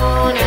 corazón.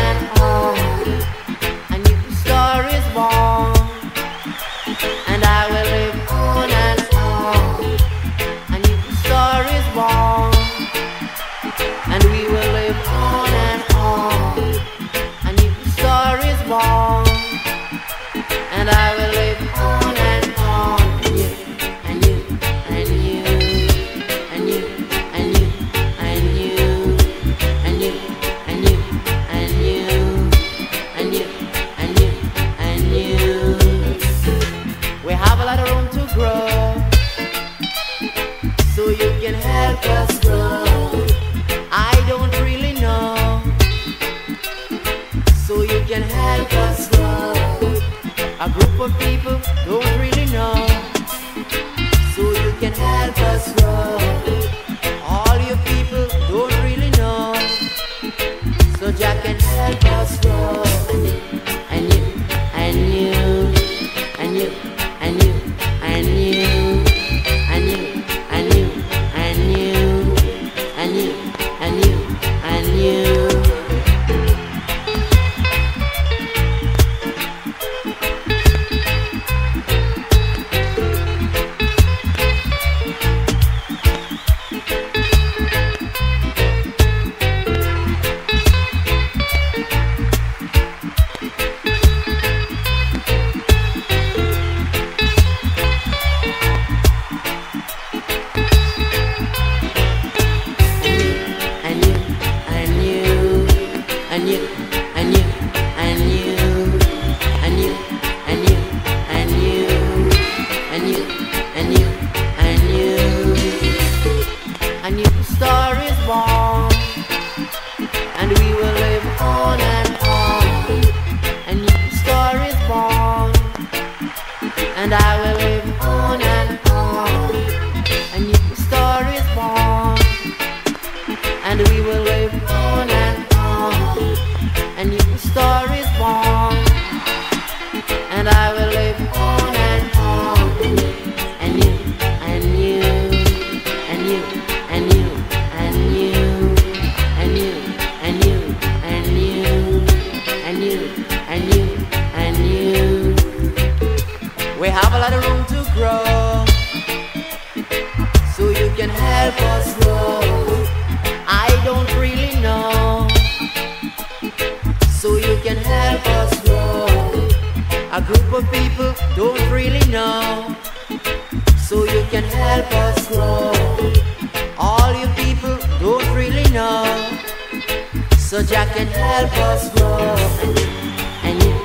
let's go. and you, and you, and you, and you, and you, and you, and you, and you. can help us grow. I don't really know. So you can help us grow. A group of people don't really know. So you can help us grow. All you people don't really know. So Jack can help us grow. And you